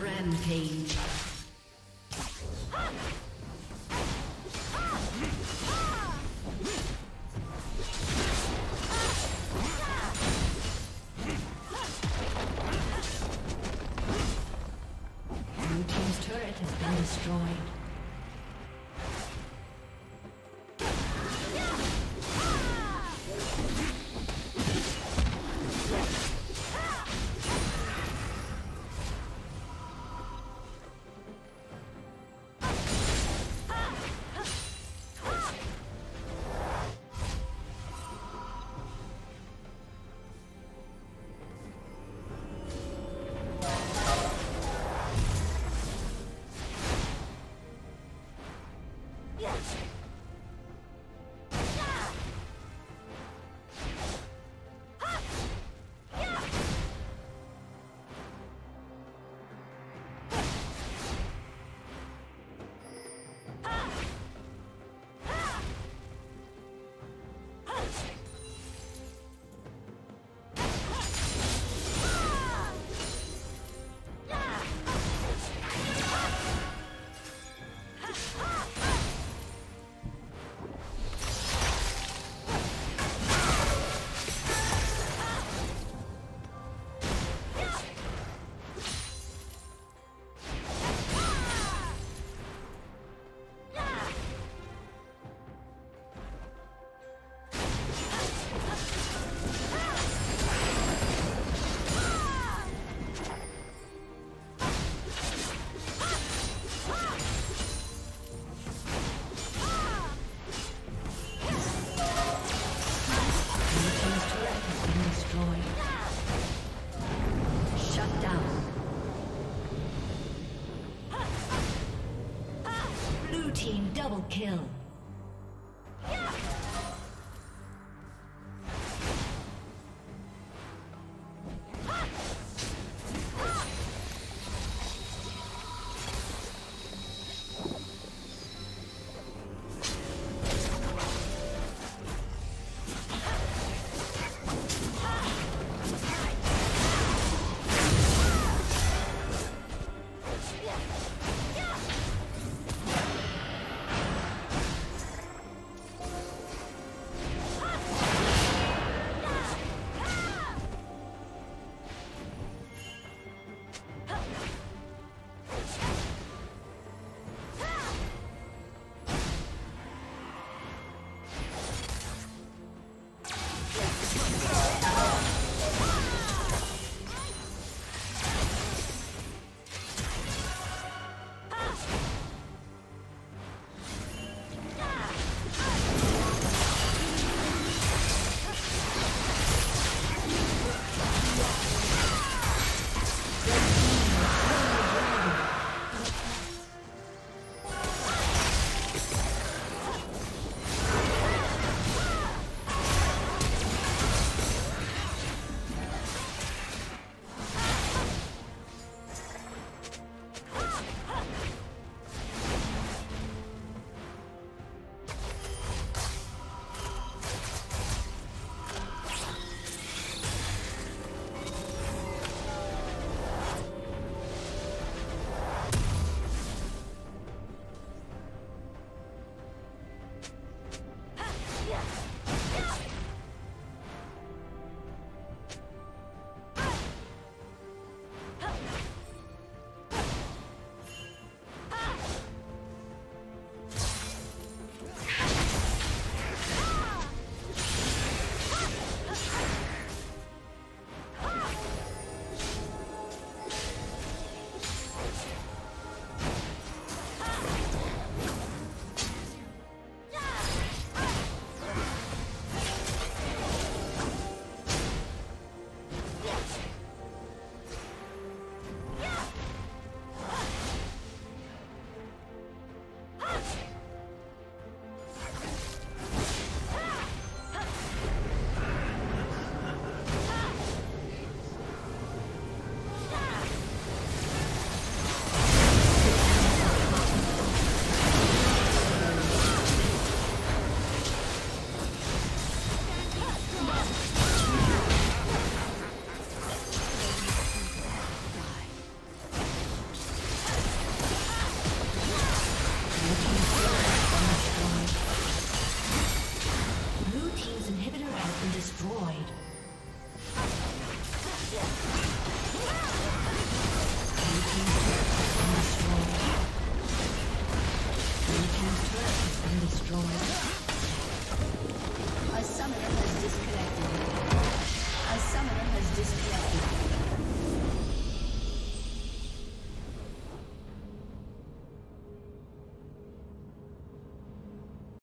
Rampage. Kill.